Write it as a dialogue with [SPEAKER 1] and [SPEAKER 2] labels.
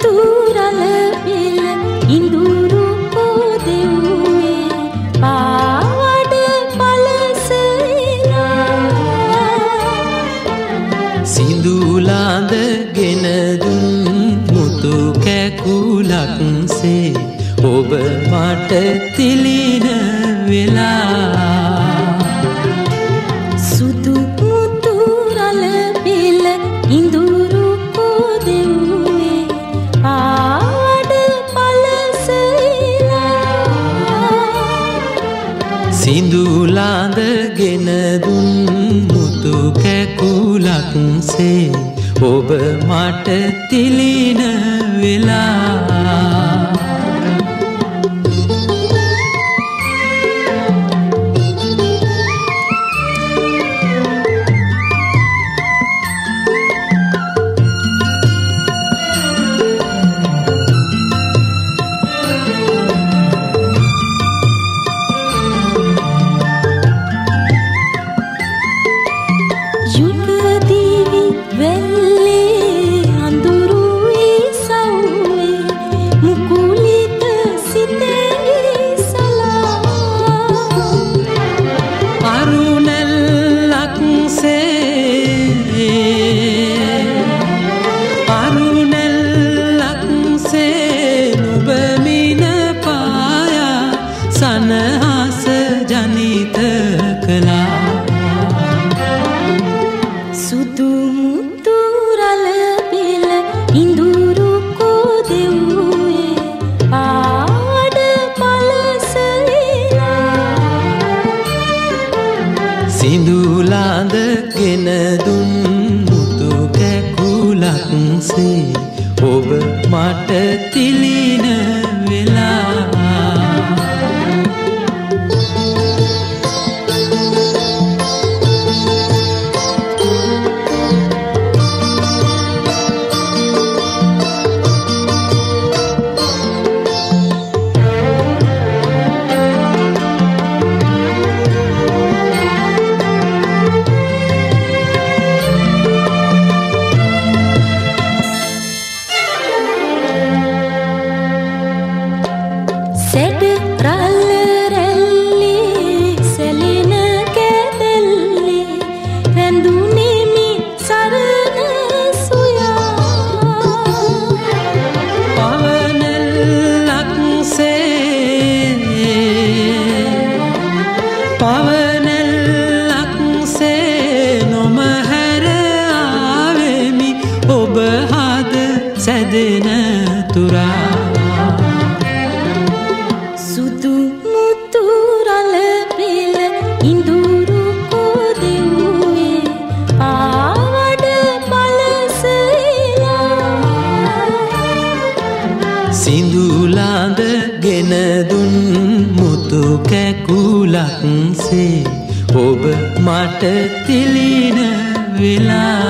[SPEAKER 1] උතුරල පෙළ ඉඳුරු පොදෙව්වේ පාවඩ පලසනා. සිඳුලාඳ
[SPEAKER 2] ගෙන දුන් මුතු කැකුලක්සේ ඔබ මට තිලින
[SPEAKER 1] සිදුලාඳ ගෙනදුන් මුතු කැකුලක්සේ ඔබ මට තිලින වෙලා. කළා
[SPEAKER 2] සුදු මුතුරල පිල ඉඳුරු කොදෙව්වේ ආඩ පලසලා
[SPEAKER 1] සිදුලාඳ ගෙනදුන් මුතු කැකුලක්සේ ඔබ මට තිලින සැදෙන තුරා.
[SPEAKER 2] සුදු මුතුරල පිල ඉඳුරු කොදෙව්වේ. ආවඩ පලසලා.
[SPEAKER 1] සිදුලාඳ ගෙනදුන් මුතු කැකුලක්සේ ඔබ මට තිලින වෙලා